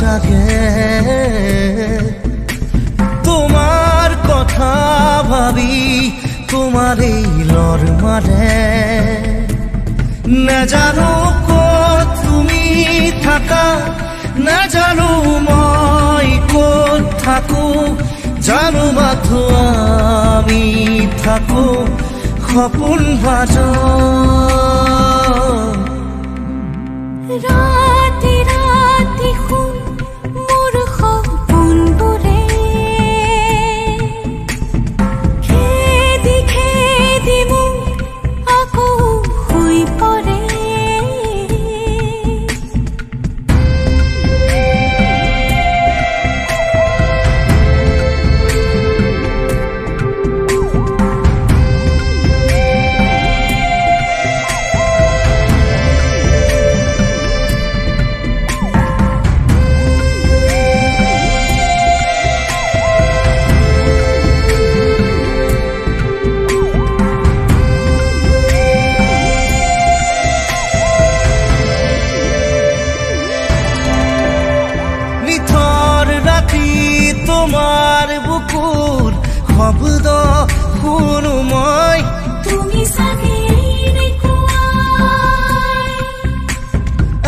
জাগে। তোমাৰ কথা ভাবি তোমাৰ এই লৰ মাৰে নাজানো ক'ত তুমি থাকা নাজানো মই ক'ত থাকো। জানো মাথো আমি থাকো সপোন বাজ। তোমাৰ বুকুৰ শব্দ শুনো মই। তুমি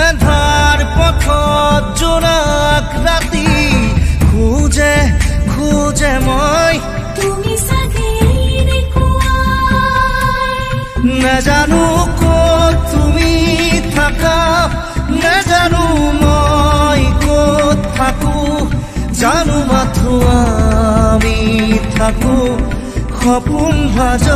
এন্ধাৰ পথত জোনাক ৰাতি খোজে খোজে মই। তুমি নাজানো ক'ত তুমি থাকা নাজানো মই ক'ত থাকো জানো আমি থাকো সপোন ভাজ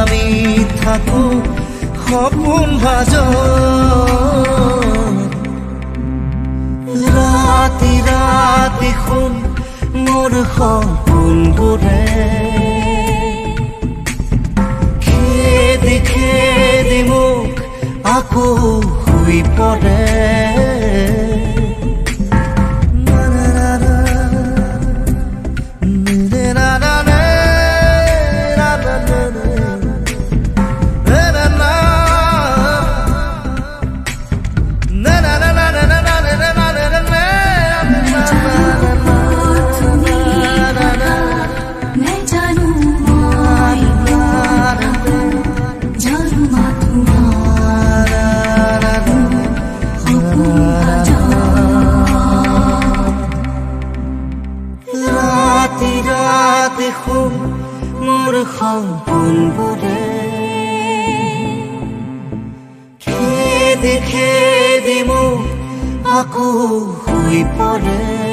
আমি থাকো সপোন ভাজ ৰাতি ৰাতি শুন মোৰ সপোনবোৰে খেদি খেদি মোক আকৌ শুই পৰে। শুন মোৰ সপোনবোৰে খেদি খেদি মোক আকৌ হৈ পৰে